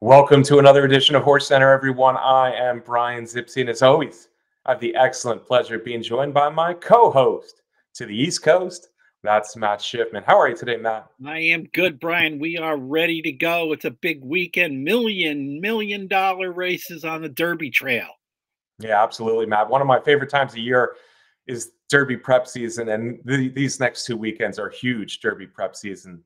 Welcome to another edition of Horse Center, everyone. I am Brian Zipse, and as always, I have the excellent pleasure of being joined by my co-host to the East Coast. That's Matt Shifman. How are you today, Matt? I am good, Brian. We are ready to go. It's a big weekend, million, million dollar races on the Derby Trail. Yeah, absolutely, Matt. One of my favorite times of year is Derby prep season, and the, these next two weekends are huge Derby prep season.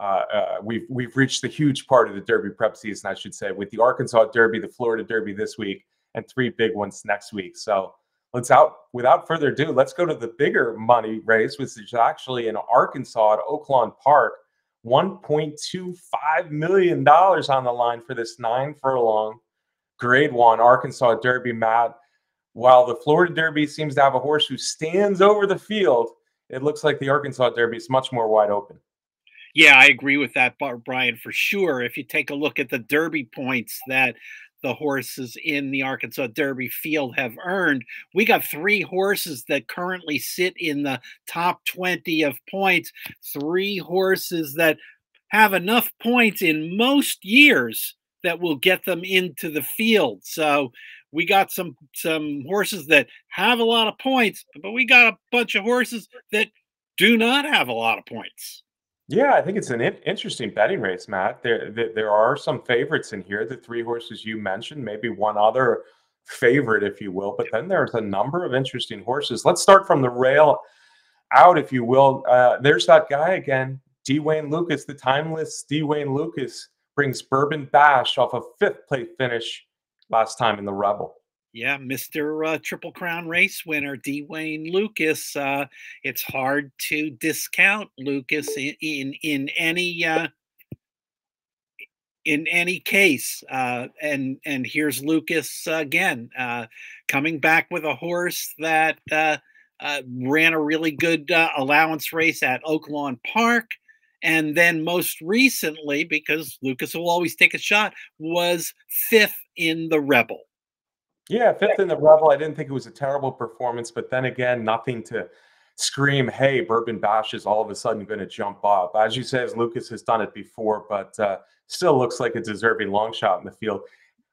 Uh, uh, we've we've reached the huge part of the Derby prep season, I should say, with the Arkansas Derby, the Florida Derby this week, and three big ones next week. So let's out without further ado. Let's go to the bigger money race, which is actually in Arkansas at Oaklawn Park. $1.25 million on the line for this nine furlong grade one Arkansas Derby, Matt. While the Florida Derby seems to have a horse who stands over the field, it looks like the Arkansas Derby is much more wide open. Yeah, I agree with that, Brian, for sure. If you take a look at the Derby points that the horses in the Arkansas Derby field have earned, we got three horses that currently sit in the top 20 of points, three horses that have enough points in most years that will get them into the field. So we got some some horses that have a lot of points, but we got a bunch of horses that do not have a lot of points. Yeah, I think it's an in- interesting betting race, Matt. There, there, there are some favorites in here. The three horses you mentioned, maybe one other favorite, if you will. But then there's a number of interesting horses. Let's start from the rail out, if you will. Uh, there's that guy again, D. Wayne Lukas, the timeless D. Wayne Lukas brings Bourbon Bash off a fifth place finish last time in the Rebel. Yeah, Mr. Uh, Triple Crown race winner, D. Wayne Lukas. Uh, it's hard to discount Lukas in in, in any uh, in any case. Uh, and and here's Lukas again, uh, coming back with a horse that uh, ran a really good allowance race at Oaklawn Park. And then most recently, because Lukas will always take a shot, was fifth in the Rebel. Yeah, fifth in the Rebel. I didn't think it was a terrible performance, but then again, nothing to scream, hey, Bourbon Bash is all of a sudden going to jump up. As you said, Lukas has done it before, but uh, still looks like a deserving long shot in the field.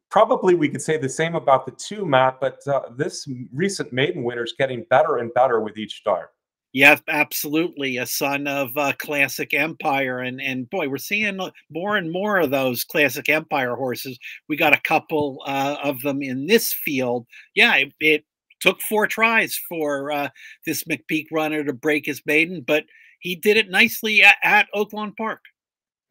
Probably we could say the same about the two, Matt, but uh, this recent maiden winner is getting better and better with each start. Yeah, absolutely. A son of uh, Classic Empire, and and boy, we're seeing more and more of those Classic Empire horses. We got a couple uh, of them in this field. Yeah, it, it took four tries for uh, this McPeek runner to break his maiden, but he did it nicely at, at Oaklawn Park.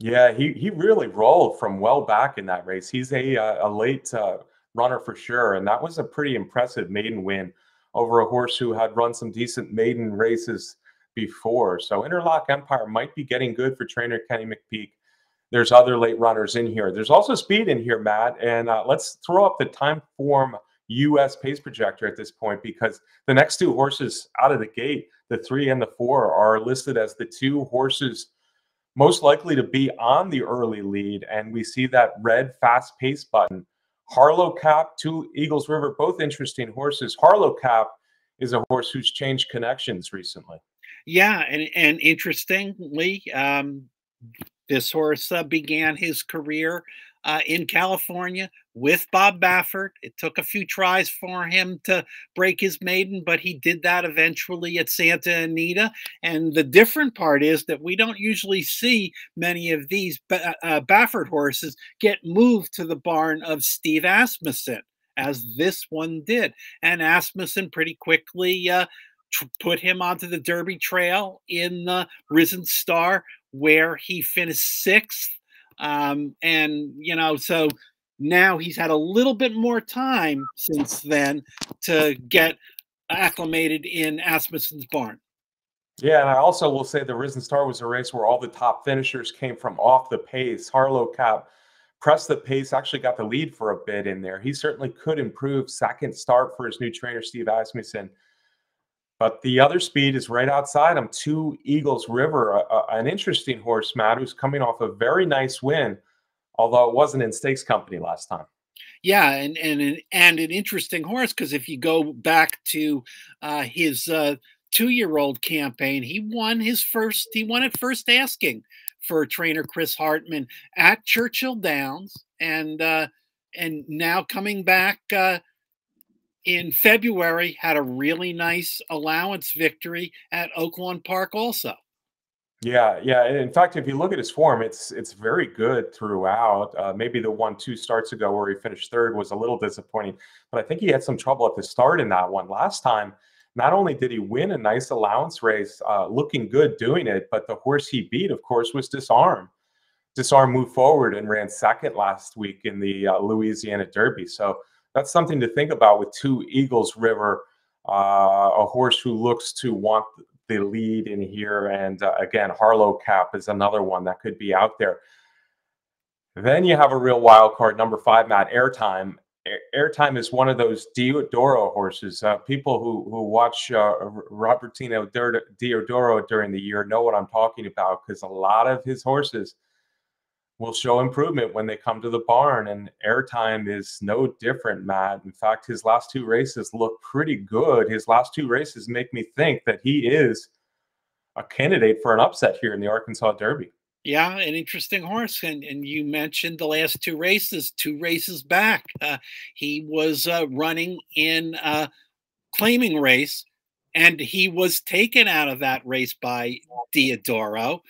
Yeah, he he really rolled from well back in that race. He's a uh, a late uh, runner for sure, and that was a pretty impressive maiden win over a horse who had run some decent maiden races before. So Interlock Empire might be getting good for trainer Kenny McPeek. There's other late runners in here. There's also speed in here, Matt. And uh, let's throw up the time form US pace projector at this point because the next two horses out of the gate, the three and the four, are listed as the two horses most likely to be on the early lead. And we see that red fast pace button Harlocap, two Eagles River, both interesting horses. Harlocap is a horse who's changed connections recently. Yeah, and and interestingly, um, this horse uh, began his career uh, in California with Bob Baffert. It took a few tries for him to break his maiden, but he did that eventually at Santa Anita. And the different part is that we don't usually see many of these uh, uh, Baffert horses get moved to the barn of Steve Asmussen, as this one did. And Asmussen pretty quickly uh, put him onto the Derby Trail in the Risen Star, where he finished sixth um, and, you know, so now he's had a little bit more time since then to get acclimated in Asmussen's barn. Yeah, and I also will say the Risen Star was a race where all the top finishers came from off the pace. Harlocap pressed the pace, actually got the lead for a bit in there. He certainly could improve second start for his new trainer, Steve Asmussen. But the other speed is right outside him, two Eagles River, a, a, an interesting horse, Matt, who's coming off a very nice win, although it wasn't in stakes company last time. Yeah, and and and an interesting horse because if you go back to uh, his uh, two-year-old campaign, he won his first. He won at first asking for trainer Chris Hartman at Churchill Downs, and uh, and now coming back uh, in February had a really nice allowance victory at Oaklawn Park also. Yeah, yeah. In fact, if you look at his form, it's it's very good throughout. Uh, maybe the one two starts ago where he finished third was a little disappointing, but I think he had some trouble at the start in that one. Last time, not only did he win a nice allowance race, uh, looking good doing it, but the horse he beat, of course, was Disarm. Disarm moved forward and ran second last week in the uh, Louisiana Derby. So that's something to think about with two Eagles River, uh, a horse who looks to want the lead in here. And uh, again, Harlocap is another one that could be out there. Then you have a real wild card, number five, Matt Airtime. Airtime is one of those Diodoro horses. Uh, people who who watch uh, Robertino Diodoro during the year know what I'm talking about because a lot of his horses will show improvement when they come to the barn. And airtime is no different, Matt. In fact, his last two races look pretty good. His last two races make me think that he is a candidate for an upset here in the Arkansas Derby. Yeah, an interesting horse. And, and you mentioned the last two races, two races back. Uh, he was uh, running in a claiming race, and he was taken out of that race by Diodoro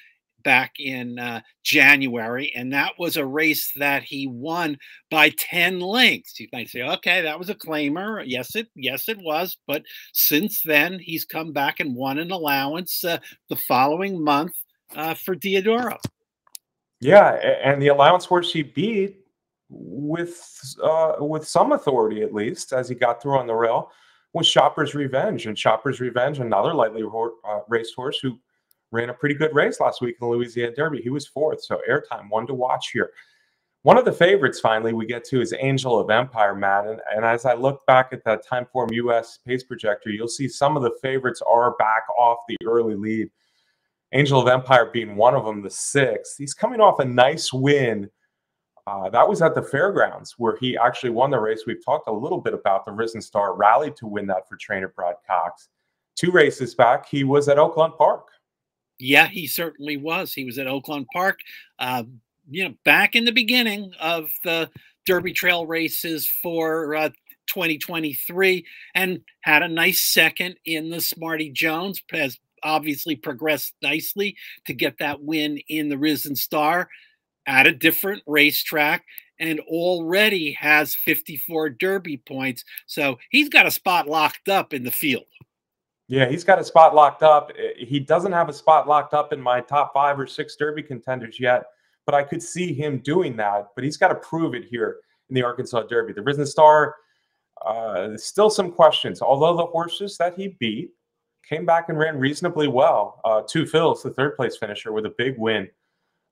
back in uh, January, and that was a race that he won by 10 lengths. You might say, okay, that was a claimer. Yes, it yes it was. But since then, he's come back and won an allowance uh, the following month uh, for Diodoro. Yeah, and the allowance horse he beat with uh, with some authority at least as he got through on the rail was Shopper's Revenge, and Shopper's Revenge, another lightly uh, raced horse who ran a pretty good race last week in the Louisiana Derby. He was fourth, so airtime, one to watch here. One of the favorites, finally, we get to is Angel of Empire, Matt. And, and as I look back at the Timeform US pace projector, you'll see some of the favorites are back off the early lead. Angel of Empire being one of them, the sixth. He's coming off a nice win. Uh, that was at the fairgrounds where he actually won the race. We've talked a little bit about the Risen Star rallied to win that for trainer Brad Cox. Two races back, he was at Oaklawn Park. Yeah, he certainly was. He was at Oaklawn Park, uh, you know, back in the beginning of the Derby Trail races for uh, 2023 and had a nice second in the Smarty Jones, has obviously progressed nicely to get that win in the Risen Star at a different racetrack and already has 54 Derby points. So he's got a spot locked up in the field. Yeah, he's got a spot locked up. He doesn't have a spot locked up in my top five or six Derby contenders yet, but I could see him doing that. But he's got to prove it here in the Arkansas Derby. The Risen Star, uh, still some questions. Although the horses that he beat came back and ran reasonably well. Uh, Two Phil's, the third place finisher with a big win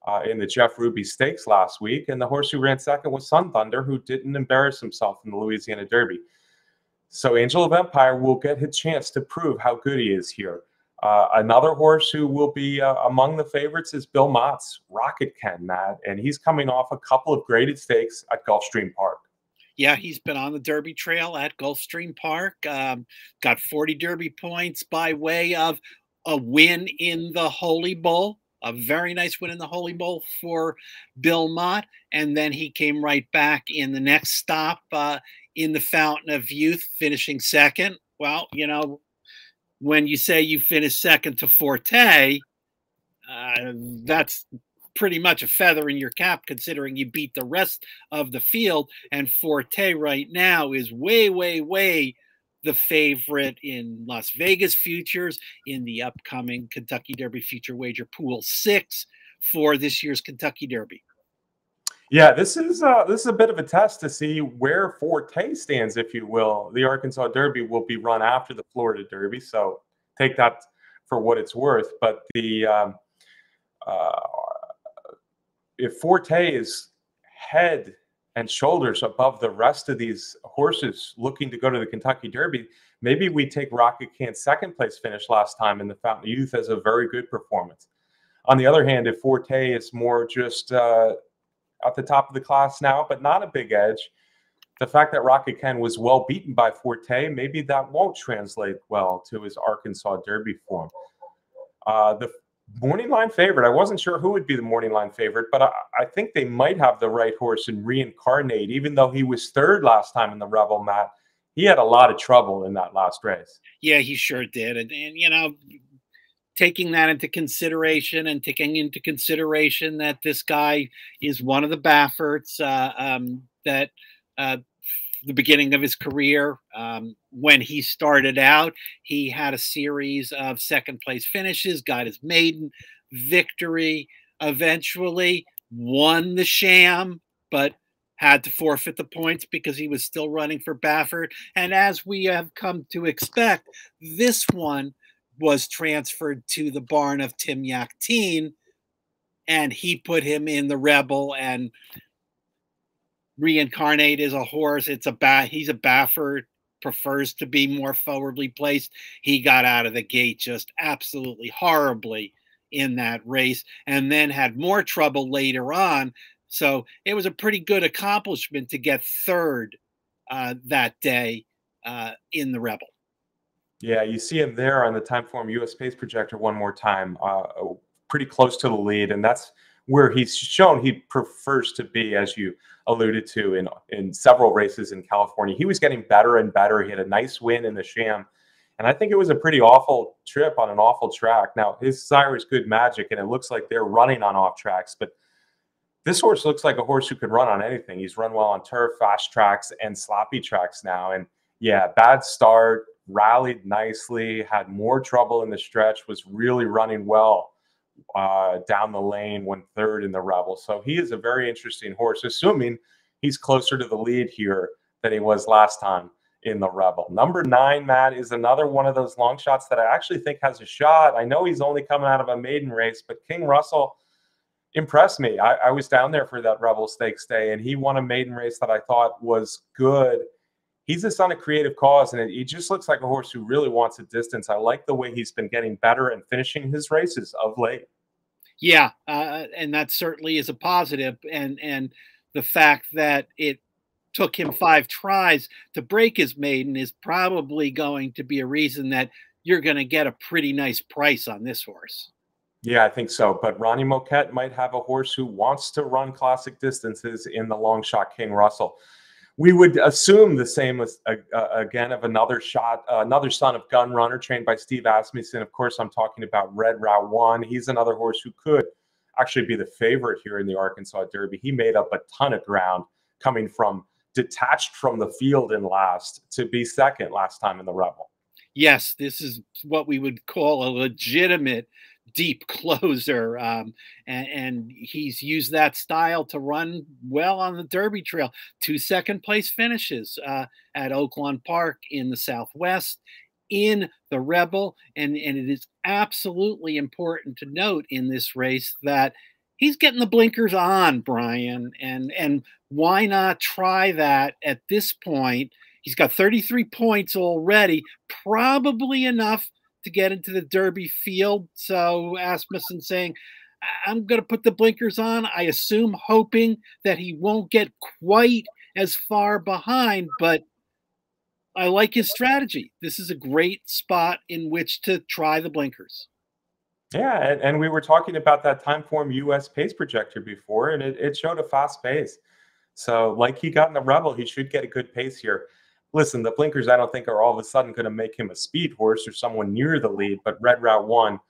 uh, in the Jeff Ruby Stakes last week, and the horse who ran second was Sun Thunder, who didn't embarrass himself in the Louisiana Derby. So Angel of Empire will get his chance to prove how good he is here. Uh, another horse who will be uh, among the favorites is Bill Mott's Rocket Can, Matt, and he's coming off a couple of graded stakes at Gulfstream Park. Yeah, he's been on the Derby Trail at Gulfstream Park. Um, got 40 Derby points by way of a win in the Holy Bull a very nice win in the Holy Bull for Bill Mott. And then he came right back in the next stop uh, in the Fountain of Youth, finishing second. Well, you know, when you say you finished second to Forte, uh, that's pretty much a feather in your cap considering you beat the rest of the field. And Forte right now is way, way, way the favorite in Las Vegas futures in the upcoming Kentucky Derby future wager pool six for this year's Kentucky Derby. Yeah, this is uh, this is a bit of a test to see where Forte stands, if you will. The Arkansas Derby will be run after the Florida Derby, so take that for what it's worth. But the um, uh, if Forte is head and shoulders above the rest of these horses looking to go to the Kentucky Derby. Maybe we take Rocket Can's second place finish last time in the Fountain Youth as a very good performance. On the other hand, if Forte is more just uh, at the top of the class now, but not a big edge, the fact that Rocket Can was well beaten by Forte, maybe that won't translate well to his Arkansas Derby form. Uh, the morning line favorite. I wasn't sure who would be the morning line favorite, but I, I, think they might have the right horse in reincarnate, even though he was third last time in the Rebel, Matt. He had a lot of trouble in that last race. Yeah, he sure did. And, and you know, taking that into consideration and taking into consideration that this guy is one of the Bafferts uh, um, that uh, the beginning of his career. Um, when he started out, he had a series of second place finishes, got his maiden victory, eventually won the sham, but had to forfeit the points because he was still running for Baffert. And as we have come to expect, this one was transferred to the barn of Tim Yakteen, and he put him in the Rebel and reincarnate as a horse. It's a bat. He's a Baffert. Prefers to be more forwardly placed. He got out of the gate just absolutely horribly in that race, and then had more trouble later on. So it was a pretty good accomplishment to get third uh, that day uh, in the Rebel. Yeah, you see him there on the Timeform US Pace Projector one more time, uh, pretty close to the lead, and that's where he's shown he prefers to be, as you alluded to in in several races in California. He was getting better and better. He had a nice win in the Sham, and I think it was a pretty awful trip on an awful track. Now his sire is good magic, and it looks like they're running on off tracks, but this horse looks like a horse who could run on anything. He's run well on turf, fast tracks, and sloppy tracks now. And yeah, bad start, rallied nicely, had more trouble in the stretch, was really running well uh, down the lane, went third in the Rebel. So he is a very interesting horse, assuming he's closer to the lead here than he was last time in the Rebel. Number nine, Matt, is another one of those long shots that I actually think has a shot. I know he's only coming out of a maiden race, but King Russell impressed me. I, I was down there for that Rebel Stakes day, and he won a maiden race that I thought was good he's the on a creative cause, and it, he just looks like a horse who really wants a distance. I like the way he's been getting better and finishing his races of late. Yeah, uh, and that certainly is a positive, and and the fact that it took him five tries to break his maiden is probably going to be a reason that you're going to get a pretty nice price on this horse. Yeah, I think so. But Ronnie Moquett might have a horse who wants to run classic distances in the long shot King Russell we would assume the same as uh, uh, again of another shot, uh, another son of Gun Runner, trained by Steve Asmussen. Of course, I'm talking about Red Route One. He's another horse who could actually be the favorite here in the Arkansas Derby. He made up a ton of ground coming from detached from the field in last to be second last time in the Rebel. Yes, this is what we would call a legitimate deep closer, um, and, and, he's used that style to run well on the Derby Trail. Two second place finishes uh, at Oaklawn Park in the Southwest, in the Rebel, and and it is absolutely important to note in this race that he's getting the blinkers on, Brian, and and why not try that at this point? He's got 33 points already, probably enough to get into the Derby field. So Asmussen saying, I'm going to put the blinkers on. I assume hoping that he won't get quite as far behind, but I like his strategy. This is a great spot in which to try the blinkers. Yeah, and, and we were talking about that Timeform US pace projector before, and it, it showed a fast pace. So, like he got in the Rebel, he should get a good pace here listen, the blinkers I don't think are all of a sudden going to make him a speed horse or someone near the lead, but Red Route One,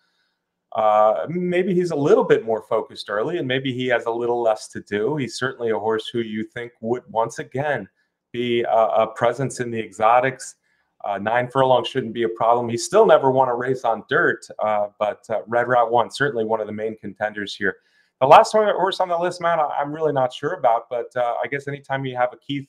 uh, maybe he's a little bit more focused early, and maybe he has a little less to do. He's certainly a horse who you think would once again be a, a presence in the exotics. Uh, nine furlongs shouldn't be a problem. He still never won a race on dirt, uh, but uh, Red Route One certainly one of the main contenders here. The last horse on the list, man, I'm really not sure about, but uh, I guess anytime you have a Keith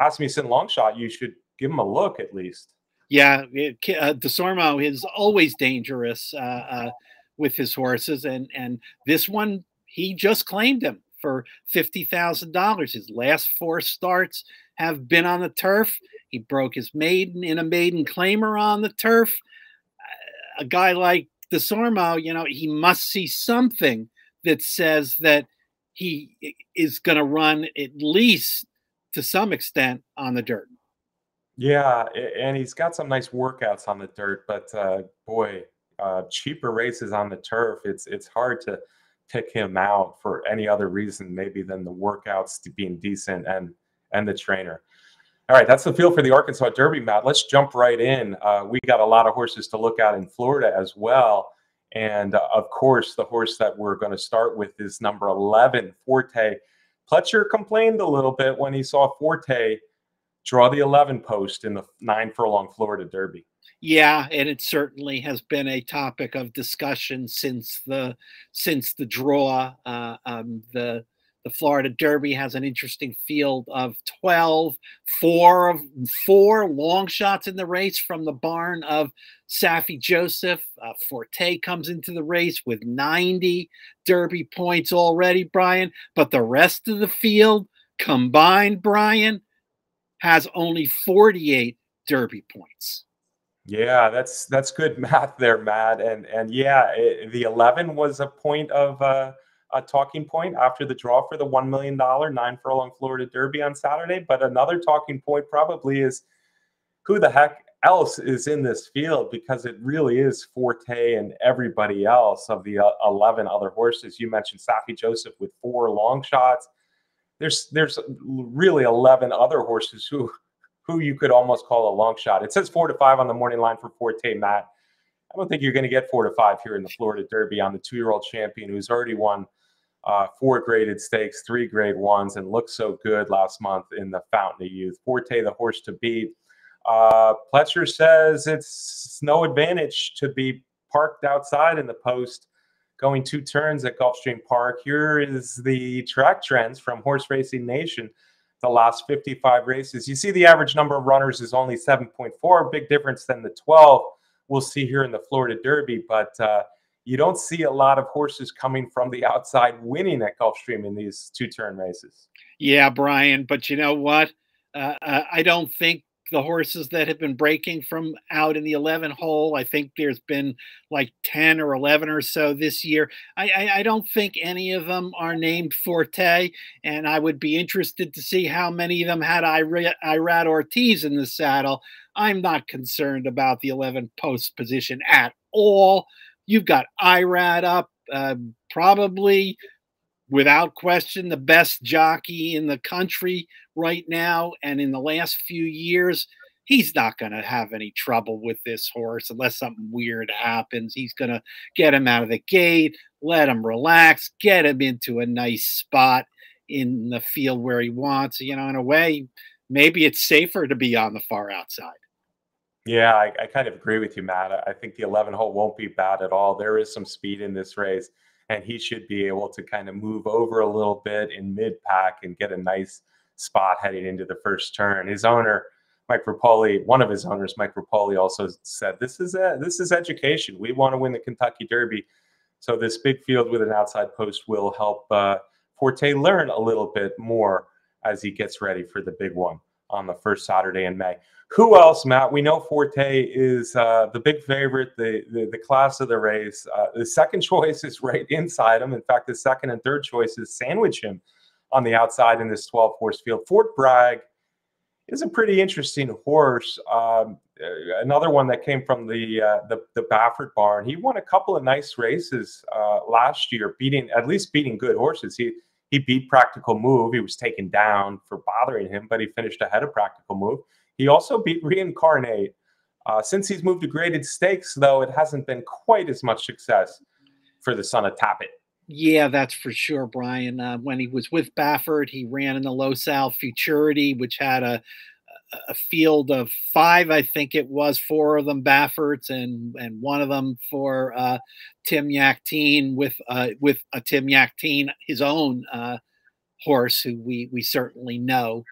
Asmussen long shot, you should give him a look at least. Yeah, it, uh, Desormeaux is always dangerous uh, uh, with his horses, and and this one he just claimed him for fifty thousand dollars. His last four starts have been on the turf. He broke his maiden in a maiden claimer on the turf. A guy like Desormeaux, you know, he must see something that says that he is going to run at least to some extent on the dirt. Yeah, and he's got some nice workouts on the dirt, but uh, boy, uh, cheaper races on the turf, it's it's hard to pick him out for any other reason maybe than the workouts being decent and and the trainer. All right, that's the feel for the Arkansas Derby, Matt. Let's jump right in. Uh, we got a lot of horses to look at in Florida as well. And uh, of course, the horse that we're going to start with is number 11, Forte. Pletcher complained a little bit when he saw Forte draw the 11 post in the nine furlong Florida Derby. Yeah, and it certainly has been a topic of discussion since the since the draw. Uh, um, the the Florida Derby has an interesting field of 12, four of four long shots in the race from the barn of Saffie Joseph. Uh, Forte comes into the race with 90 Derby points already, Brian. But the rest of the field combined, Brian, has only 48 Derby points. Yeah, that's that's good math there, Matt. And and yeah, it, the 11 was a point of. Uh, a talking point after the draw for the $1 million nine furlong Florida Derby on Saturday. But another talking point probably is who the heck else is in this field because it really is Forte and everybody else of the uh, 11 other horses. You mentioned Saffie Joseph with four long shots. There's there's really 11 other horses who who you could almost call a long shot. It says four to five on the morning line for Forte, Matt. I don't think you're going to get four to five here in the Florida Derby on the two year old champion who's already won uh, four graded stakes, three grade ones, and looked so good last month in the Fountain of Youth. Forte, the horse to beat. Uh, Pletcher says it's no advantage to be parked outside in the post, going two turns at Gulfstream Park. Here is the track trends from Horse Racing Nation. The last 55 races. You see, the average number of runners is only 7.4, big difference than the 12 we'll see here in the Florida Derby. But uh, you don't see a lot of horses coming from the outside winning at Gulfstream in these two turn races. Yeah, Brian. But you know what? Uh, uh, I don't think the horses that have been breaking from out in the 11 hole. I think there's been like 10 or 11 or so this year. I, I, I, don't think any of them are named Forte, and I would be interested to see how many of them had Irad Ortiz in the saddle. I'm not concerned about the 11 post position at all. You've got Irad up, uh, probably without question the best jockey in the country right now. And in the last few years, he's not going to have any trouble with this horse unless something weird happens. He's going to get him out of the gate, let him relax, get him into a nice spot in the field where he wants. You know, in a way, maybe it's safer to be on the far outside. Yeah, I, I, kind of agree with you, Matt. I think the 11 hole won't be bad at all. There is some speed in this race, and he should be able to kind of move over a little bit in mid pack and get a nice spot heading into the first turn. His owner, Mike Repole, one of his owners, Mike Repole, also said, "This is a, this is education. We want to win the Kentucky Derby, so this big field with an outside post will help uh, Forte learn a little bit more as he gets ready for the big one on the first Saturday in May." Who else, Matt? We know Forte is uh, the big favorite, the, the, the class of the race. Uh, the second choice is right inside him. In fact, the second and third choices sandwich him on the outside in this 12 horse field. Fort Bragg is a pretty interesting horse. Um, uh, another one that came from the, uh, the, the Baffert barn. He won a couple of nice races uh, last year, beating at least beating good horses. He he beat Practical Move. He was taken down for bothering him, but he finished ahead of Practical Move. He also beat Reincarnate. Uh, since he's moved to graded stakes, though, it hasn't been quite as much success for the son of Tapit. Yeah, that's for sure, Brian. Uh, when he was with Baffert, he ran in the Los Al Futurity, which had a a field of five, I think it was, four of them Bafferts and and one of them for uh, Tim Yakteen with uh, with a Tim Yakteen, his own uh, horse, who we we certainly know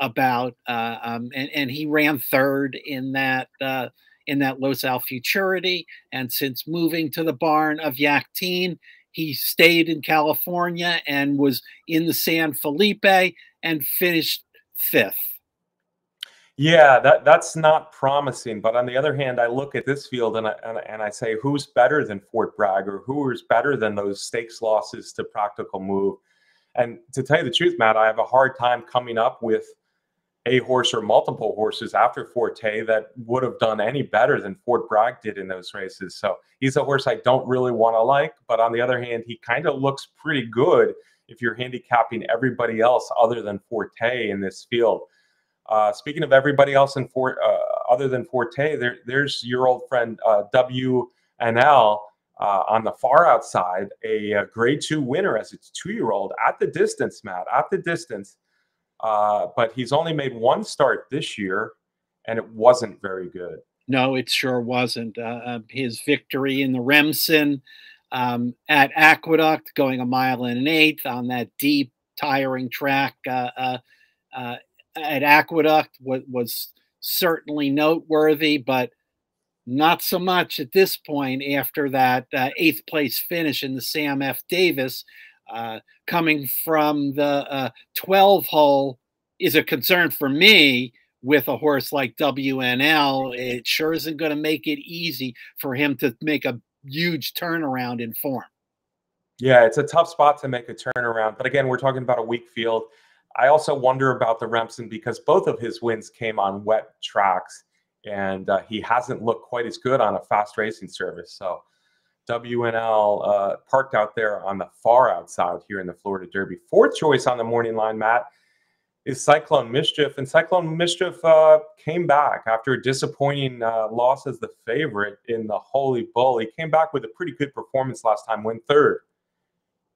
about, uh, um, and, and he ran third in that uh, in that Los Al Futurity. And since moving to the barn of Yakteen, he stayed in California and was in the San Felipe and finished fifth. Yeah, that that's not promising. But on the other hand, I look at this field and I, and, and I say, who's better than Fort Bragg or who is better than those stakes losses to Practical Move? And to tell you the truth, Matt, I have a hard time coming up with a horse or multiple horses after Forte that would have done any better than Fort Bragg did in those races. So he's a horse I don't really want to like. But on the other hand, he kind of looks pretty good if you're handicapping everybody else other than Forte in this field. Uh, speaking of everybody else in Fort, uh, other than Forte, there, there's your old friend uh, Dubyuhnell uh, on the far outside, a, a, grade two winner as its two year old at the distance, Matt, at the distance. Uh, but he's only made one start this year, and it wasn't very good. No, it sure wasn't. Uh, uh his victory in the Remsen um, at Aqueduct, going a mile and an eighth on that deep, tiring track uh, uh, at Aqueduct, was, was certainly noteworthy, but not so much at this point after that uh, eighth place finish in the Sam F. Davis. Uh, coming from the uh, 12 hole is a concern for me with a horse like Dubyuhnell. It sure isn't going to make it easy for him to make a huge turnaround in form. Yeah, it's a tough spot to make a turnaround. But again, we're talking about a weak field. I also wonder about the Remsen because both of his wins came on wet tracks and uh, he hasn't looked quite as good on a fast racing service. So Dubyuhnell uh, parked out there on the far outside here in the Florida Derby. Fourth choice on the morning line, Matt, is Cyclone Mischief, and Cyclone Mischief uh, came back after a disappointing uh, loss as the favorite in the Holy Bull. He came back with a pretty good performance last time, went third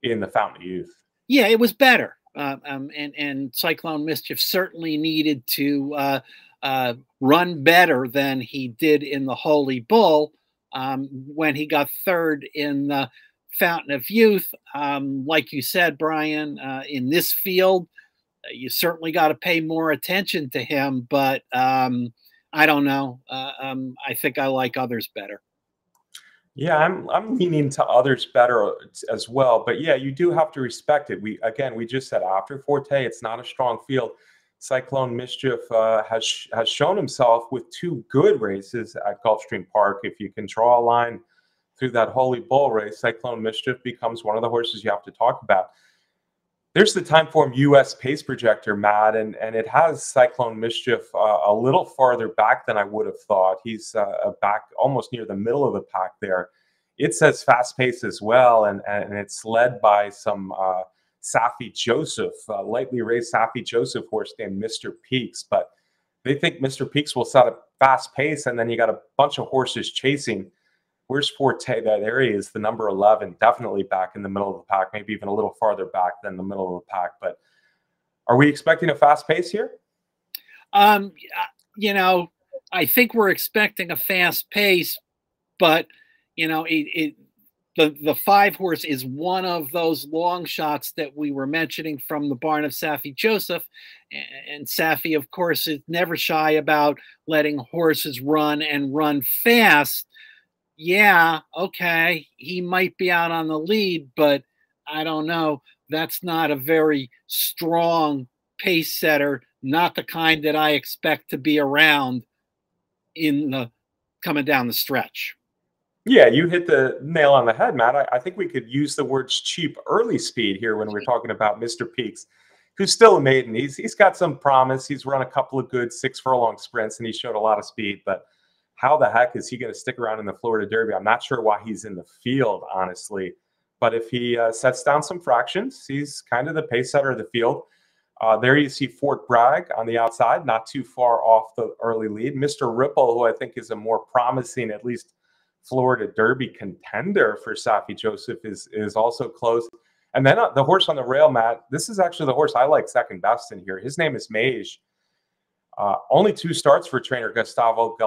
in the Fountain of Youth. Yeah, it was better. Uh, um, and and Cyclone Mischief certainly needed to uh, uh, run better than he did in the Holy Bull um, when he got third in the Fountain of Youth. Um, like you said, Brian, uh, in this field, uh, you certainly got to pay more attention to him. But um, I don't know. Uh, um, I think I like others better. Yeah, I'm I'm leaning to others better as well. But yeah, you do have to respect it. We again, we just said after Forte, it's not a strong field. Cyclone Mischief uh, has has shown himself with two good races at Gulfstream Park. If you can draw a line through that Holy Bull race, Cyclone Mischief becomes one of the horses you have to talk about. There's the Timeform US pace projector, Matt, and, and it has Cyclone Mischief uh, a little farther back than I would have thought. He's uh, back almost near the middle of the pack there. It says fast pace as well, and, and it's led by some uh, Saffie Joseph, uh, lightly raced Saffie Joseph horse named Mr. Peaks. But they think Mr. Peaks will set a fast pace, and then you got a bunch of horses chasing. Where's Forte? That area is the number 11, definitely back in the middle of the pack, maybe even a little farther back than the middle of the pack. But are we expecting a fast pace here? Um, you know, I think we're expecting a fast pace, but you know, it, it the the five horse is one of those long shots that we were mentioning from the barn of Saffie Joseph, and Saffie, of course, is never shy about letting horses run and run fast. Yeah, okay, he might be out on the lead, but I don't know. That's not a very strong pace setter, not the kind that I expect to be around in the coming down the stretch. Yeah, you hit the nail on the head, Matt. I, I, think we could use the words cheap early speed here when we're talking about Mr. Peaks, who's still a maiden. He's he's got some promise. He's run a couple of good six furlong sprints and he showed a lot of speed, but how the heck is he going to stick around in the Florida Derby? I'm not sure why he's in the field, honestly. But if he uh, sets down some fractions, he's kind of the pace setter of the field. Uh, there you see Fort Bragg on the outside, not too far off the early lead. Mr. Ripple, who I think is a more promising, at least Florida Derby contender for Saffie Joseph is is also close. And then uh, the horse on the rail, Matt. This is actually the horse I like second best in here. His name is Mage. Uh, only two starts for trainer Gustavo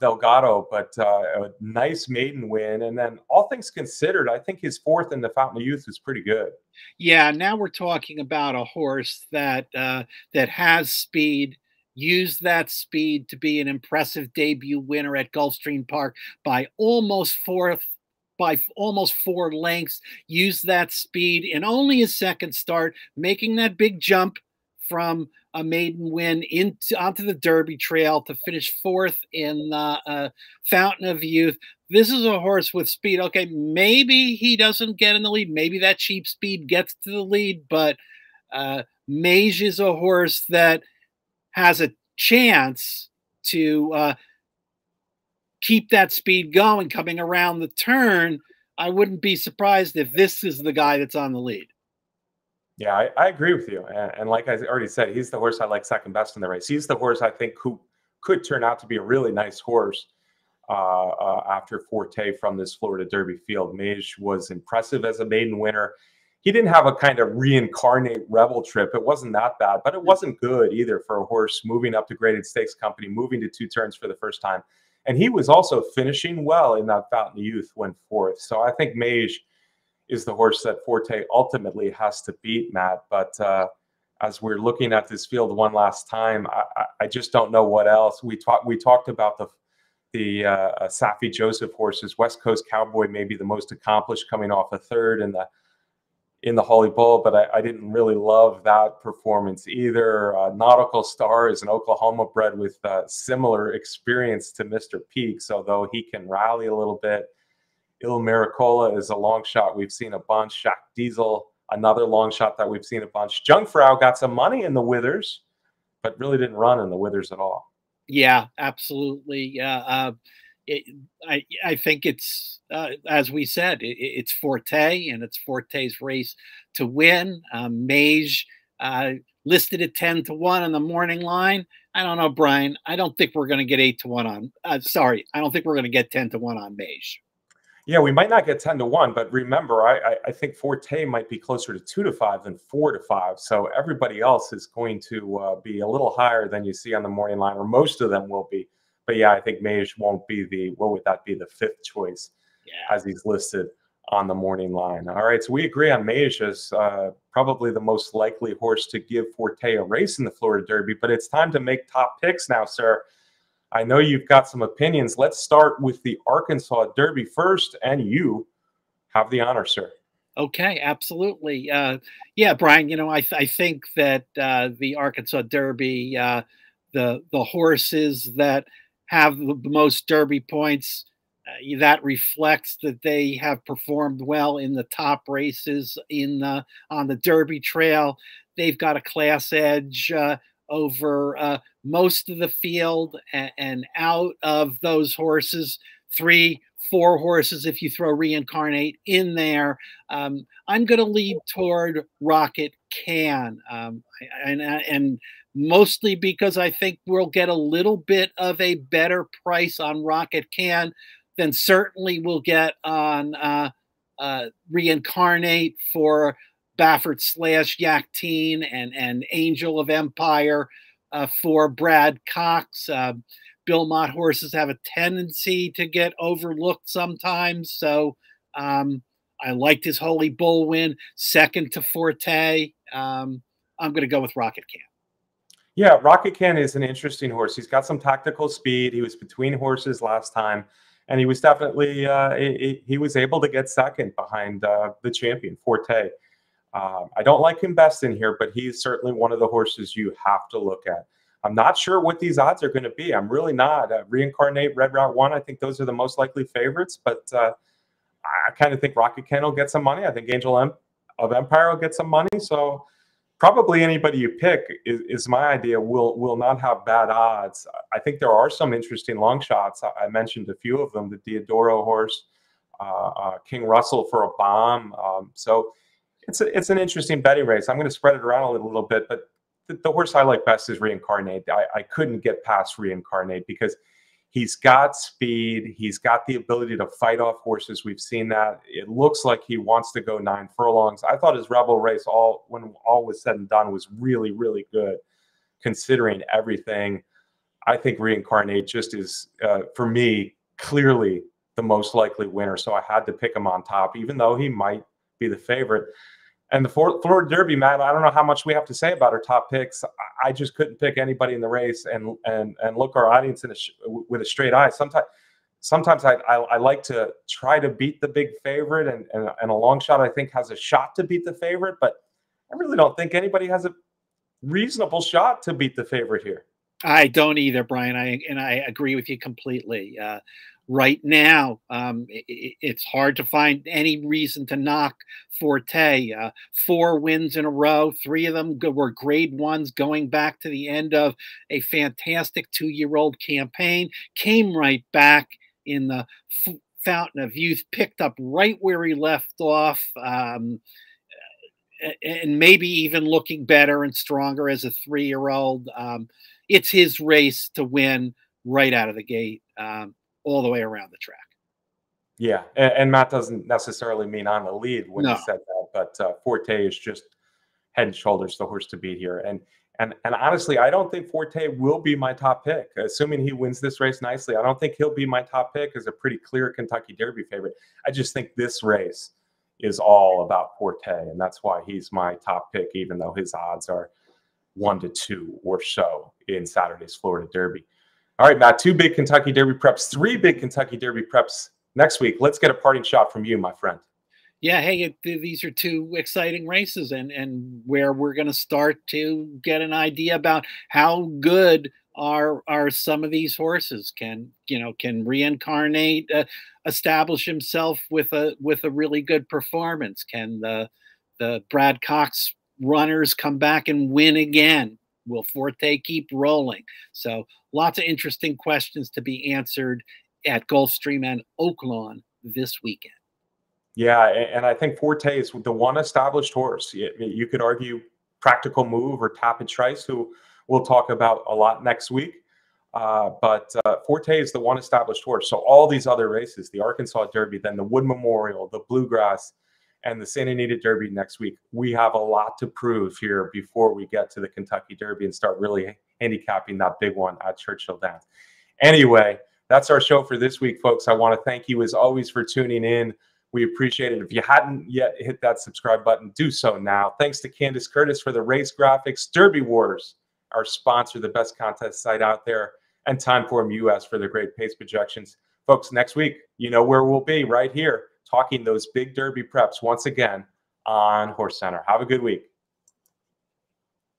Delgado, but uh, a nice maiden win. And then, all things considered, I think his fourth in the Fountain of Youth is pretty good. Yeah, now we're talking about a horse that uh, that has speed, Use that speed to be an impressive debut winner at Gulfstream Park by almost fourth by almost four lengths. Use that speed in only his second start, making that big jump from a maiden win into onto the Derby Trail to finish fourth in the uh, Fountain of Youth. This is a horse with speed. Okay, maybe he doesn't get in the lead. Maybe that cheap speed gets to the lead, but uh, Mage is a horse that has a chance to uh, keep that speed going coming around the turn, I wouldn't be surprised if this is the guy that's on the lead. Yeah, I, I agree with you. And, and, like I already said, he's the horse I like second best in the race. He's the horse I think who could turn out to be a really nice horse uh, uh, after Forte from this Florida Derby field. Mage was impressive as a maiden winner. He didn't have a kind of reincarnate rebel trip. It wasn't that bad, but it wasn't good either for a horse moving up to graded stakes company, moving to two turns for the first time. And he was also finishing well in that Fountain Youth went fourth. So I think Mage is the horse that Forte ultimately has to beat, Matt. But uh, as we're looking at this field one last time, I, I just don't know what else. We talked we talked about the the uh, Saffie Joseph horses. West Coast Cowboy may be the most accomplished, coming off a third in the in the Holy Bull, but I, I didn't really love that performance either. Uh, Nautical Star is an Oklahoma bred with uh, similar experience to Mr. Peaks, although he can rally a little bit. Il Miracolo is a long shot we've seen a bunch. Shack Diesel, another long shot that we've seen a bunch. Jungfrau got some money in the Withers, but really didn't run in the Withers at all. Yeah, absolutely. Uh, I think it's uh, as we said, it, it's Forte and it's Forte's race to win. Um, Mage uh, listed at ten to one on the morning line. I don't know, Brian. I don't think we're going to get eight to one on. Uh, sorry, I don't think we're going to get ten to one on Mage. Yeah, we might not get ten to one, but remember, I, I, I think Forte might be closer to two to five than four to five. So everybody else is going to uh, be a little higher than you see on the morning line, or most of them will be. But yeah, I think Mage won't be the what would that be the fifth choice yeah. as he's listed on the morning line. All right, so we agree on Mage as uh, probably the most likely horse to give Forte a race in the Florida Derby. But it's time to make top picks now, sir. I know you've got some opinions. Let's start with the Arkansas Derby first, and you have the honor, sir. Okay, absolutely. Uh, yeah, Brian. You know, I, th- I think that uh, the Arkansas Derby, uh, the the horses that have the most Derby points. Uh, that reflects that they have performed well in the top races in the, on the Derby Trail. They've got a class edge uh, over uh, most of the field, and, and, out of those horses, three, four horses, if you throw reincarnate in there, um, I'm going to lead toward Rocket Can, um, and and mostly because I think we'll get a little bit of a better price on Rocket Can than certainly we'll get on uh, uh, Reincarnate for Baffert slash Yakteen and, and Angel of Empire uh, for Brad Cox. Uh, Bill Mott horses have a tendency to get overlooked sometimes. So um, I liked his Holy Bull win, second to Forte. Um, I'm going to go with Rocket Can. Yeah, Rocket Can is an interesting horse. He's got some tactical speed. He was between horses last time, and he was definitely uh, he, he, was able to get second behind uh, the champion Forte. Um, I don't like him best in here, but he's certainly one of the horses you have to look at. I'm not sure what these odds are going to be. I'm really not. Uh, reincarnate Red Route One. I think those are the most likely favorites, but uh, I kind of think Rocket Can will get some money. I think Angel M- of Empire will get some money. So probably anybody you pick is, is, my idea will will not have bad odds. I think there are some interesting long shots. I, mentioned a few of them: the Diodoro horse, uh, uh, King Russell for a bomb. Um, so it's a, it's an interesting betting race. I'm going to spread it around a little, little bit, but the, the, horse I like best is Reincarnate. I, I couldn't get past Reincarnate because He's got speed. He's got the ability to fight off horses. We've seen that. It looks like he wants to go nine furlongs. I thought his Rebel race, all when all was said and done, was really, really good, considering everything. I think Reincarnate just is, uh, for me, clearly the most likely winner. So I had to pick him on top, even though he might be the favorite. And the Florida Derby, Matt, I don't know how much we have to say about our top picks. I just couldn't pick anybody in the race and and and look our audience in a, with a straight eye. Sometimes, sometimes I, I, I like to try to beat the big favorite, and, and and a long shot I think has a shot to beat the favorite, but I really don't think anybody has a reasonable shot to beat the favorite here. I don't either, Brian. I and I agree with you completely. Uh, right now, um, it, it's hard to find any reason to knock Forte. Uh, four wins in a row, three of them were grade ones going back to the end of a fantastic two year old campaign. Came right back in the fountain of youth, picked up right where he left off. Um, and maybe even looking better and stronger as a three year old. Um, it's his race to win right out of the gate, um, all the way around the track. Yeah, and, and, Matt doesn't necessarily mean I'm the lead when no. he said that, but uh, Forte is just head and shoulders the horse to beat here. And and and honestly, I don't think Forte will be my top pick. Assuming he wins this race nicely, I don't think he'll be my top pick as a pretty clear Kentucky Derby favorite. I just think this race is all about Forte, and that's why he's my top pick, even though his odds are one to two or so in Saturday's Florida Derby. All right, Matt, two big Kentucky Derby preps, three big Kentucky Derby preps next week. Let's get a parting shot from you, my friend. Yeah, hey, it, these are two exciting races, and and where we're going to start to get an idea about how good are are some of these horses can you know can reincarnate uh, establish himself with a with a really good performance can the the brad cox runners come back and win again will forte keep rolling so lots of interesting questions to be answered at gulfstream and oaklawn this weekend yeah and i think forte is the one established horse you could argue practical move or tapit trice who we'll talk about a lot next week. Uh, but uh, Forte is the one established horse. So all these other races, the Arkansas Derby, then the Wood Memorial, the Bluegrass, and the Santa Anita Derby next week, we have a lot to prove here before we get to the Kentucky Derby and start really handicapping that big one at Churchill Downs. Anyway, that's our show for this week, folks. I want to thank you as always for tuning in. We appreciate it. If you hadn't yet hit that subscribe button, do so now. Thanks to Candace Curtis for the race graphics, Derby Wars our sponsor, the best contest site out there, and Timeform US for their great pace projections. Folks, next week, you know where we'll be right here talking those big derby preps once again on Horse Center. Have a good week.